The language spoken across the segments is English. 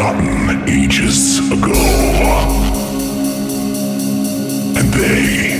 forgotten ages ago. And they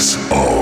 is all.